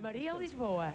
Maria Lisboa.